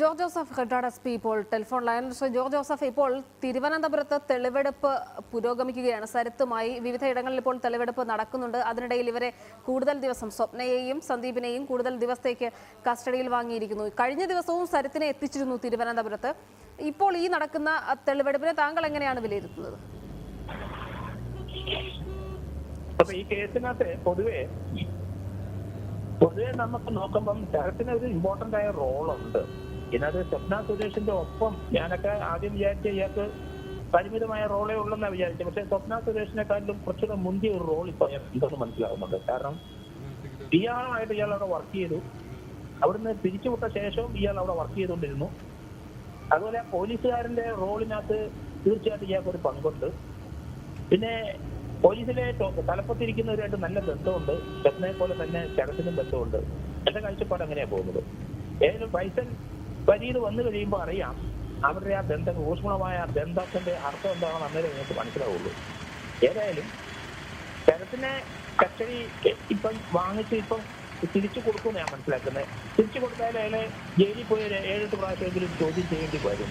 George Joseph ഹെഡ്രാഡ് S P ഇപ്പോൾ telephone line. George Joseph ഇപ്പോൾ തിരുവനന്തപുരത്ത് തെളിവെടുപ്പ് പുരോഗമിക്കുകയാണ്. സരത്തുമായി വിവിധ ഇടങ്ങളിൽ ഇപ്പോൾ തെളിവെടുപ്പ് നടക്കുന്നുണ്ട്. അതിനിടയിൽ ഇവരെ കൂടുതൽ ദിവസം സ്വപ്നയെയും സന്ദീപിനെയും കൂടുതൽ ദിവസത്തേക്ക് കസ്റ്റഡിയിൽ വാങ്ങിയിരിക്കുന്നു. കഴിഞ്ഞ ദിവസവും സരത്തിനെ എത്തിച്ചിരുന്നു തിരുവനന്തപുരത്ത്. ഇപ്പോൾ ഈ നടക്കുന്ന തെളിവെടുപ്പിനെ താങ്കൾ എങ്ങനെയാണ് വിലയിരുത്തുന്നത്? അപ്പൊ ഈ പൊതുവെ നമുക്ക് നോക്കുമ്പം ശരത്തിന് ഒരു ഇമ്പോർട്ടന്റ് ആയ റോളുണ്ട് ഇതിനകത്ത് സ്വപ്ന സുരേഷിന്റെ ഒപ്പം ഞാനൊക്കെ ആദ്യം വിചാരിച്ച ഇയാൾക്ക് പരിമിതമായ റോളേ ഉള്ളെന്നാണ് വിചാരിച്ചത്. പക്ഷെ സ്വപ്ന സുരേഷിനെക്കാട്ടിലും കുറച്ചുകൂടെ മുന്തിയ ഒരു റോൾ ഇപ്പൊ ഉണ്ടെന്ന് മനസ്സിലാവുന്നുണ്ട്. കാരണം ഇയാളായിട്ട് ഇയാൾ അവിടെ വർക്ക് ചെയ്തു. അവിടുന്ന് പിരിച്ചുവിട്ട ശേഷവും ഇയാൾ അവിടെ വർക്ക് ചെയ്തുകൊണ്ടിരുന്നു. അതുപോലെ പോലീസുകാരന്റെ റോളിനകത്ത് തീർച്ചയായിട്ടും ഇയാൾക്ക് ഒരു പങ്കുണ്ട്. പിന്നെ പോലീസിലെ തലപ്പത്തിരിക്കുന്നവരുമായിട്ട് നല്ല ബന്ധമുണ്ട്. സ്വപ്നയെ പോലെ തന്നെ ശരത്തിനും ബന്ധമുണ്ട്. എന്റെ കാഴ്ചപ്പാട് അങ്ങനെയാ പോകുന്നത്. ഏതായാലും പൈസൻ പരീത് വന്നു കഴിയുമ്പോൾ അറിയാം അവരുടെ ആ ബന്ധം ഊഷ്മളമായ ബന്ധത്തിന്റെ അർത്ഥം എന്താണെന്ന് അന്നേരം നിങ്ങൾക്ക് മനസ്സിലാവുള്ളൂ. ഏതായാലും ശരത്തിനെ കസ്റ്റഡി ഇപ്പം വാങ്ങിച്ച് ഇപ്പം തിരിച്ചു കൊടുക്കും ഞാൻ മനസ്സിലാക്കുന്നത്. തിരിച്ചു കൊടുത്താൽ അയാളെ ജയിലിൽ പോയി ഏഴെട്ട് പ്രാവശ്യമെങ്കിലും ചോദ്യം ചെയ്യേണ്ടി വരും.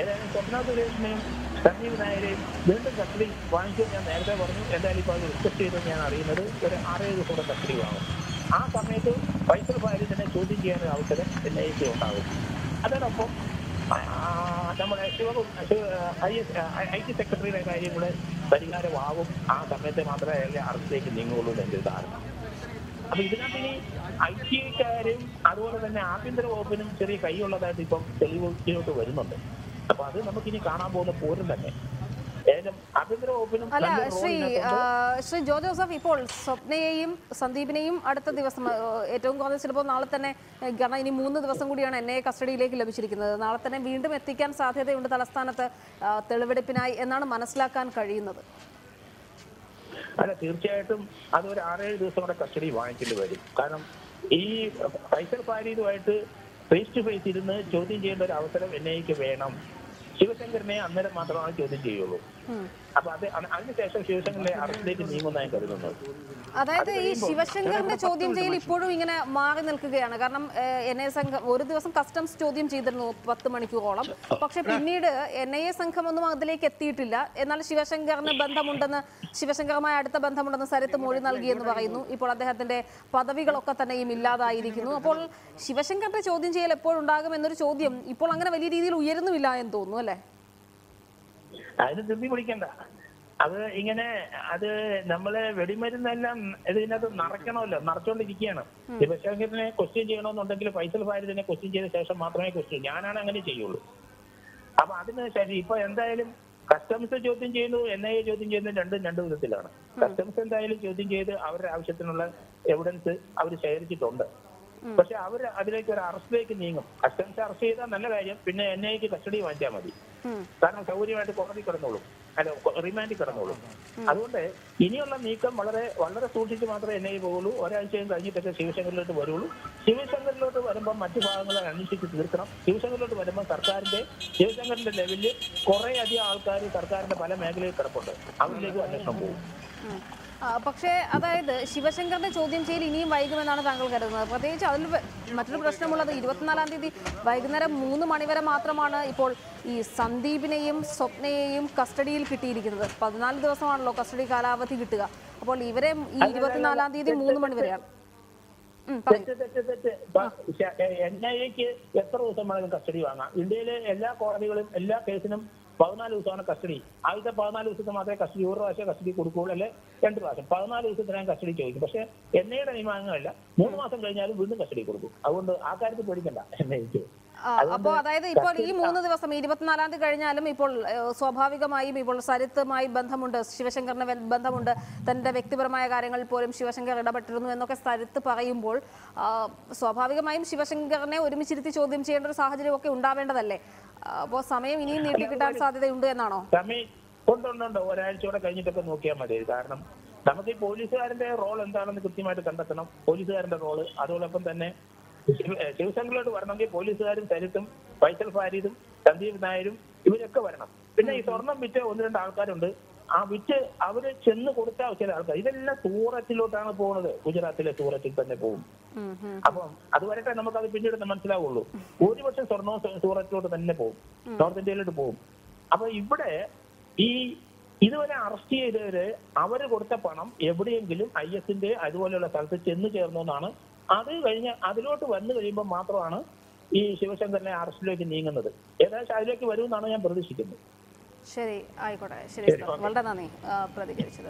ഏതായാലും സ്വപ്ന സുരേഷിനെയും സഞ്ജീവ് നായരെയും വീണ്ടും കസ്റ്റഡി വാങ്ങിച്ചു ഞാൻ നേരത്തെ പറഞ്ഞു. എന്തായാലും ഇപ്പോൾ അത് റിക്വസ്റ്റ് ചെയ്തെന്ന് ഞാൻ അറിയുന്നത് ഒരു ആറേഴ് കൂടെ കസ്റ്റഡി വാങ്ങും ആ സമയത്ത് ഫൈസൽ തന്നെ ചോദ്യം ചെയ്യാനൊരു അവസരം എൻ ഐ സി ഉണ്ടാകും. അതോടൊപ്പം നമ്മുടെ ഐ ടി സെക്രട്ടറിയുടെ കാര്യം കൂടെ പരിഹാരമാവും. ആ സമയത്തെ മാത്രമേ അയാളെ അറസ്റ്റിലേക്ക് നീങ്ങുള്ളൂ എന്ന് എന്റെ ധാരണ. അപ്പൊ ഇതിനകത്ത് ഇനി ഐ ടിക്കാരും അതുപോലെ തന്നെ ആഭ്യന്തര വകുപ്പിനും ചെറിയ കൈയുള്ളതായിട്ട് ഇപ്പം തെളിവിലോട്ട് വരുന്നുണ്ട്. അപ്പൊ അത് നമുക്കിനി കാണാൻ പോകുന്ന പോരും തന്നെ. അല്ല ശ്രീ ശ്രീ ജോ ജോസഫ് ഇപ്പോൾ സ്വപ്നയെയും സന്ദീപിനെയും അടുത്ത ദിവസം ഏറ്റവും കുറഞ്ഞ ചിലപ്പോൾ നാളെ തന്നെ ഗണ കാരണം ഇനി മൂന്ന് ദിവസം കൂടിയാണ് എന്നെ കസ്റ്റഡിയിലേക്ക് ലഭിച്ചിരിക്കുന്നത്. നാളെ തന്നെ വീണ്ടും എത്തിക്കാൻ സാധ്യതയുണ്ട് തലസ്ഥാനത്ത് തെളിവെടുപ്പിനായി എന്നാണ് മനസ്സിലാക്കാൻ കഴിയുന്നത്. അല്ല തീർച്ചയായിട്ടും അത് ഒരു ആറേഴ് ദിവസം കൂടെ കസ്റ്റഡി വാങ്ങിക്കേണ്ടി വരും. കാരണം ഈ ഫൈസൽ ഫാരീദുമായിട്ട് ഫേസ് ടു ഫേസ് ഇരുന്ന് ചോദ്യം ചെയ്യേണ്ട ഒരു അവസരം എൻ ഐക്ക് വേണം. ശിവശങ്കറിനെ അന്നേരം മാത്രമാണ് ചോദ്യം ചെയ്യുള്ളൂ. അപ്പൊ അത് അതിനുശേഷം ശിവശങ്കറിനെ അറസ്റ്റിലേക്ക് നീങ്ങുന്നതായി കരുതുന്നത് അതായത് ഈ ശിവശങ്കറിന്റെ ചോദ്യം ചെയ്യൽ ഇപ്പോഴും ഇങ്ങനെ മാറി നിൽക്കുകയാണ്. കാരണം എൻ ഐ സംഘം ഒരു ദിവസം കസ്റ്റംസ് ചോദ്യം ചെയ്തിരുന്നു പത്ത് മണിക്കൂറോളം. പക്ഷെ പിന്നീട് എൻ ഐ എ സംഘമൊന്നും അതിലേക്ക് എത്തിയിട്ടില്ല. എന്നാൽ ശിവശങ്കറിന് ബന്ധമുണ്ടെന്ന് ശിവശങ്കറുമായി അടുത്ത ബന്ധമുണ്ടെന്ന് സരിത്ത് മൊഴി നൽകിയെന്ന് പറയുന്നു. ഇപ്പോൾ അദ്ദേഹത്തിന്റെ പദവികളൊക്കെ തന്നെയും ഇല്ലാതായിരിക്കുന്നു അപ്പോൾ ശിവശങ്കറിന്റെ ചോദ്യം ചെയ്യൽ എപ്പോഴുണ്ടാകും എന്നൊരു ചോദ്യം ഇപ്പോൾ അങ്ങനെ വലിയ രീതിയിൽ ഉയരുന്നുമില്ല എന്ന് തോന്നുന്നു അല്ലേ? അതിന് ധൃതി പിടിക്കണ്ട അത് ഇങ്ങനെ അത് നമ്മൾ വെടിമരുന്നെല്ലാം ഇതിനകത്ത് നിറയ്ക്കണമല്ലോ നിറച്ചുകൊണ്ടിരിക്കുകയാണ് ശിവശങ്കറിനെ ക്വസ്റ്റ്യൻ ചെയ്യണമെന്നുണ്ടെങ്കിൽ ഫൈസൽ ഭാരതിനെ ക്വസ്റ്റ്യൻ ചെയ്ത ശേഷം മാത്രമേ ക്വസ്റ്റ്യൻ ഞാനാണ് അങ്ങനെ ചെയ്യുള്ളൂ. അപ്പൊ അതിന് ശരി ഇപ്പൊ എന്തായാലും കസ്റ്റംസ് ചോദ്യം ചെയ്യുന്നു എൻ ഐ എ ചോദ്യം ചെയ്യുന്നത് രണ്ടും രണ്ട് വിധത്തിലാണ്. കസ്റ്റംസ് എന്തായാലും ചോദ്യം ചെയ്ത് അവരുടെ ആവശ്യത്തിനുള്ള എവിഡൻസ് അവർ ശേഖരിച്ചിട്ടുണ്ട്. പക്ഷെ അവർ അതിലേക്ക് ഒരു അറസ്റ്റിലേക്ക് നീങ്ങും. കസ്റ്റംസ് അറസ്റ്റ് ചെയ്താൽ നല്ല കാര്യം പിന്നെ എൻ ഐക്ക് കസ്റ്റഡി വാങ്ങിച്ചാൽ മതി. കാരണം സൗകര്യമായിട്ട് കോടതി കിടന്നോളും. അല്ല റിമാൻഡിൽ കിടന്നോളും. അതുകൊണ്ട് ഇനിയുള്ള നീക്കം വളരെ വളരെ സൂക്ഷിച്ച് മാത്രമേ എൻ ഐ പോകുള്ളൂ ഒരാഴ്ചയും കഴിഞ്ഞിട്ടൊക്കെ ശിവശങ്കറിലോട്ട് വരുള്ളൂ. ശിവശങ്കറിലോട്ട് വരുമ്പോൾ മറ്റു ഭാഗങ്ങളെ അന്വേഷിച്ച് തീർക്കണം. ശിവശങ്കറിലോട്ട് വരുമ്പോൾ സർക്കാരിന്റെ ശിവശങ്കറിന്റെ ലെവലിൽ കുറെ അധികം ആൾക്കാർ സർക്കാരിന്റെ പല മേഖലയിൽ കിടപ്പുണ്ട്. അവരിലേക്ക് അന്വേഷണം പോകും പക്ഷേ അതായത് ശിവശങ്കറിന്റെ ചോദ്യം ചെയ്യൽ ഇനിയും വൈകുമെന്നാണ് താങ്കൾ കരുതുന്നത്. പ്രത്യേകിച്ച് അതിൽ മറ്റൊരു പ്രശ്നമുള്ളത് ഇരുപത്തിനാലാം തീയതി വൈകുന്നേരം മൂന്ന് മണിവരെ മാത്രമാണ് ഇപ്പോൾ ഈ സന്ദീപിനെയും സ്വപ്നയെയും കസ്റ്റഡിയിൽ കിട്ടിയിരിക്കുന്നത്. പതിനാല് ദിവസമാണല്ലോ കസ്റ്റഡി കാലാവധി കിട്ടുക. അപ്പോൾ ഇവരെ ഈ ഇരുപത്തിനാലാം തീയതി മൂന്ന് മണിവരെയാണ് വരെയാണ്. എൻ ഐ എക്ക് എത്ര ദിവസം വേണമെങ്കിലും കസ്റ്റഡി വാങ്ങാം? ഇന്ത്യയിലെ എല്ലാ കോടതികളും എല്ലാ കേസിനും പതിനാല് ദിവസമാണ് കസ്റ്റഡി. ആദ്യത്തെ പതിനാല് ദിവസത്തെ മാത്രമേ കസ്റ്റഡി ഒരു പ്രാവശ്യം കസ്റ്റഡി കൊടുക്കുകയുള്ളൂ അല്ലെ? രണ്ട് പ്രാവശ്യം. പതിനാല് ദിവസത്തിനകം കസ്റ്റഡി ചോദിക്കും. പക്ഷേ എന്നയുടെ നിയമം മൂന്ന് മാസം കഴിഞ്ഞാലും വീണ്ടും കസ്റ്റഡി കൊടുക്കും. അതുകൊണ്ട് ആ കാര്യത്തിൽ പേടിക്കണ്ട. എന്നെ ഐക്ക് ആ, അപ്പോൾ അതായത് ഇപ്പോൾ ഈ മൂന്ന് ദിവസം ഇരുപത്തിനാലാം തീയതി കഴിഞ്ഞാലും ഇപ്പോൾ സ്വാഭാവികമായും ഇപ്പോൾ സരിത്തുമായി ബന്ധമുണ്ട്. ശിവശങ്കറിന് ബന്ധമുണ്ട്. തന്റെ വ്യക്തിപരമായ കാര്യങ്ങളിൽ പോലും ശിവശങ്കർ ഇടപെട്ടിരുന്നു എന്നൊക്കെ സരിത്ത് പറയുമ്പോൾ സ്വാഭാവികമായും ശിവശങ്കറിനെ ഒരുമിച്ചിരുത്തി ചോദ്യം ചെയ്യേണ്ട ഒരു സാഹചര്യം ഒക്കെ ഉണ്ടാവേണ്ടതല്ലേ അപ്പോ സമയം ഇനിയും നീട്ടിക്കിട്ടാൻ സാധ്യതയുണ്ട് എന്നാണോ? സമയം ഉണ്ടുണ്ടുണ്ട് ഒരാഴ്ച കൂടെ കഴിഞ്ഞിട്ടൊക്കെ നോക്കിയാൽ മതി. കാരണം നമുക്ക് ഈ പോലീസുകാരന്റെ റോൾ എന്താണെന്ന് കൃത്യമായിട്ട് കണ്ടെത്തണം. പോലീസുകാരന്റെ റോൾ. അതോടൊപ്പം തന്നെ ശിവശങ്കറിലോട്ട് വരണമെങ്കിൽ പോലീസുകാരും സരിത്തും ഫൈസൽ ഫാരീദും സന്ദീപ് നായരും ഇവരൊക്കെ വരണം. പിന്നെ ഈ സ്വർണം വിറ്റ ഒന്ന് രണ്ട് ആൾക്കാരുണ്ട്. ആ വിറ്റ് അവർ ചെന്ന് കൊടുത്ത ചില ആൾക്കാർ. ഇതെല്ലാം സൂറത്തിലോട്ടാണ് പോകുന്നത് ഗുജറാത്തിലെ സൂറത്തിൽ തന്നെ പോകും. അപ്പം അതുവരട്ടെ നമുക്ക് അത് പിന്നീട് മനസ്സിലാവുള്ളൂ. ഭൂരിപക്ഷം സ്വർണവും സൂറത്തിലോട്ട് തന്നെ പോകും നോർത്ത് ഇന്ത്യയിലോട്ട് പോകും അപ്പൊ ഇവിടെ ഈ ഇതുവരെ അറസ്റ്റ് ചെയ്തവര് അവർ കൊടുത്ത പണം എവിടെയെങ്കിലും ഐ എസിന്റെ അതുപോലെയുള്ള സ്ഥലത്ത് ചെന്ന് ചേർന്നു എന്നാണ് അത് കഴിഞ്ഞ് അതിലോട്ട് വന്നു കഴിയുമ്പോൾ മാത്രമാണ് ഈ ശിവശങ്കരനെ അറസ്റ്റിലേക്ക് നീങ്ങുന്നത്. ഏകദേശം അതിലേക്ക് വരുമെന്നാണ് ഞാൻ പ്രതീക്ഷിക്കുന്നത് ശരി ആയിക്കോട്ടെ. ശരി വളരെ നന്ദി പ്രതികരിച്ചത്